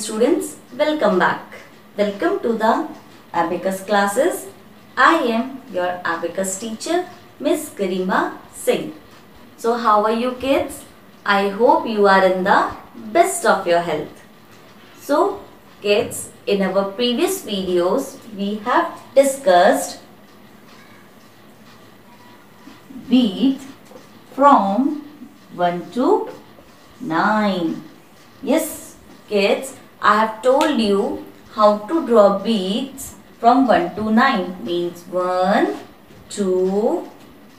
students, welcome back. Welcome to the Abacus classes. I am your Abacus teacher, Miss Garima Singh. So how are you kids? I hope you are in the best of your health. So kids, in our previous videos, we have discussed beat from 1 to 9. Yes, kids, I have told you how to draw beads from 1 to 9. Means 1, 2,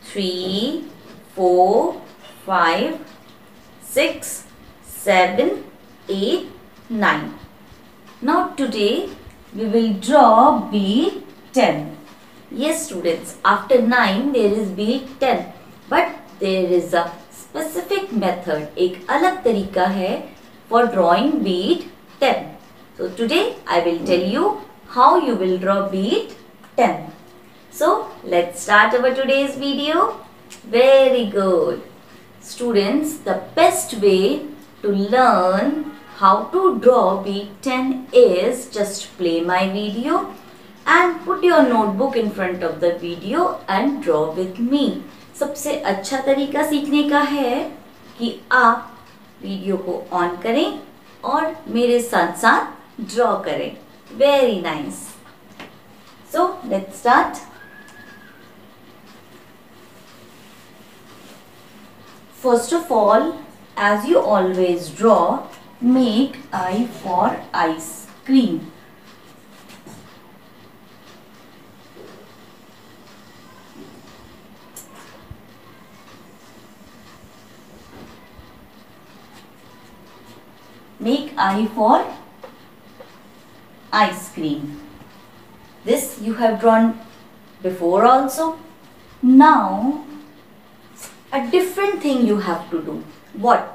3, 4, 5, 6, 7, 8, 9. Now today we will draw bead 10. Yes students, after 9 there is bead 10. But there is a specific method, एक अलग तरीका है for drawing bead 10. So today I will tell you how you will draw bead 10. So let's start our today's video. Very good. Students, the best way to learn how to draw bead 10 is just play my video and put your notebook in front of the video and draw with me. सबसे अच्छा तरीका सीखने का है कि आप video को on करें और मेरे साथ साथ ड्रॉ करें. Very nice so let start first of all as you always draw make I for ice cream. Make I for ice cream this you have drawn before also now a different thing you have to do what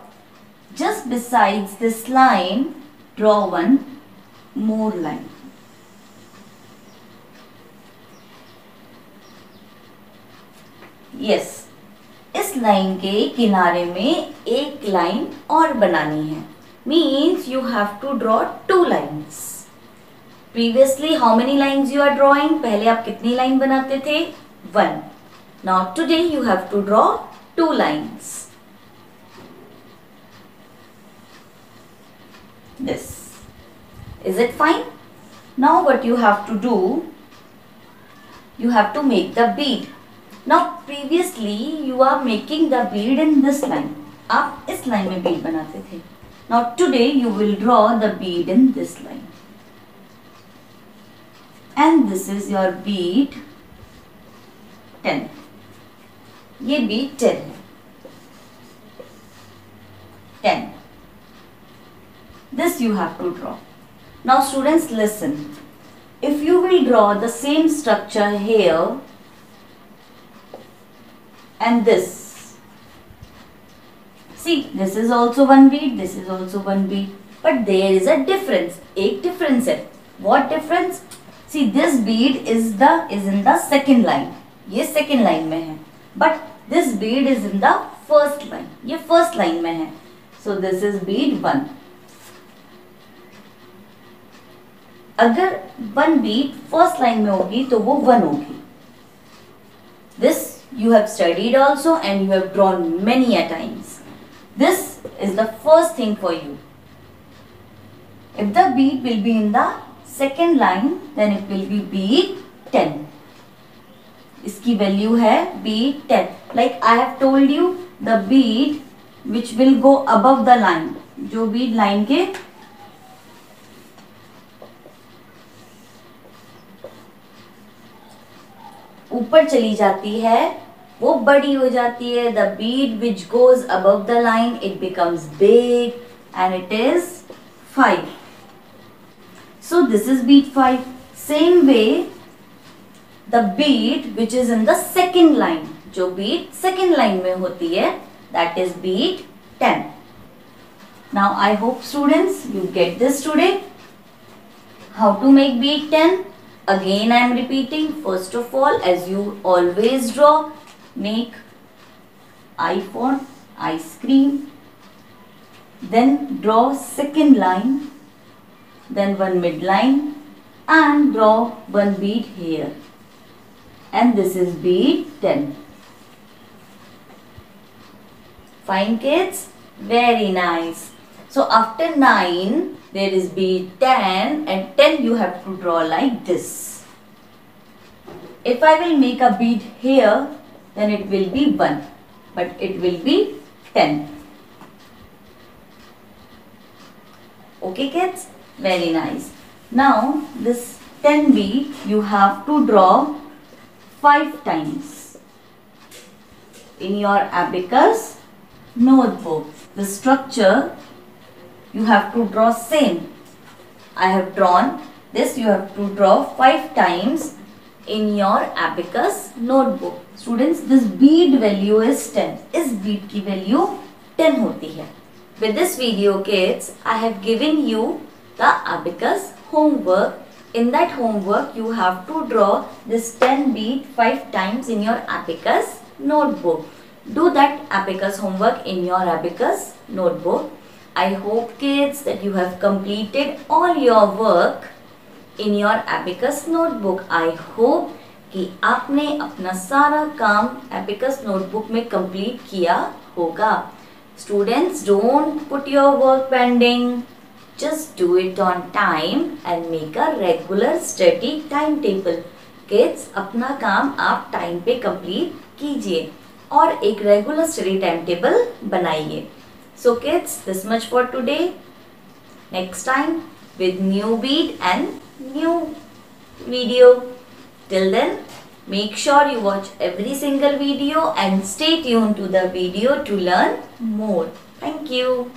just besides this line draw one more line yes इस line के किनारे में एक line और बनानी है means you have to draw two lines previously how many lines you are drawing पहले आप कितनी लाइन बनाते थे one now today you have to draw two lines this is it fine now what you have to do you have to make the bead now previously you are making the bead in this line आप इस line में बीड बनाते थे now today you will draw the bead in this line. And this is your bead 10 ये bead 10 10 this you have to draw. Now students listen. If you will draw the same structure here and this see this is also one bead this is also one bead but there is a difference एक difference है what difference see this bead is the is in the second line ये second line में है but this bead is in the first line ये first line में है so this is bead one अगर one bead first line में होगी तो वो वन होगी this you have studied also and you have drawn many a times this is the first thing for you if the beat will be in the second line then it will be beat 10 इसकी value है beat 10 like I have told you the beat which will go above the line जो beat line के ऊपर चली जाती है वो बड़ी हो जाती है the bead which goes above the line it becomes big and it is five so this is bead five same way the bead which is in the second line जो बीट सेकेंड लाइन में होती है that is bead ten now I hope students you get this today how to make bead ten again, I am repeating. First of all, as you always draw make I ice cream then draw second line then one midline and draw one bead here. And this is bead 10 fine kids? Very nice. So after 9 there is bead 10 and 10 you have to draw like this. If I will make a bead here then it will be 1 but it will be 10 okay kids very nice now this 10B you have to draw 5 times in your abacus notebook. The structure you have to draw same. I have drawn this you have to draw 5 times in your abacus notebook. Students this bead value is 10. Is bead की value 10 होती है. With this video kids I have given you the abacus homework. In that homework you have to draw this 10 bead 5 times in your abacus notebook. Do that abacus homework in your abacus notebook. I hope kids that you have completed all your work in your abacus notebook. I hope कि आपने अपना सारा काम एपिकस notebook में complete किया होगा। Students don't put your work pending just do it on time and make a regular study time table kids अपना काम आप टाइम पे कंप्लीट कीजिए और एक रेगुलर स्टडी टाइम टेबल बनाइए। So kids this much for today next time with new bead and new video Till then, make sure you watch every single video and stay tuned to the video to learn more. Thank you.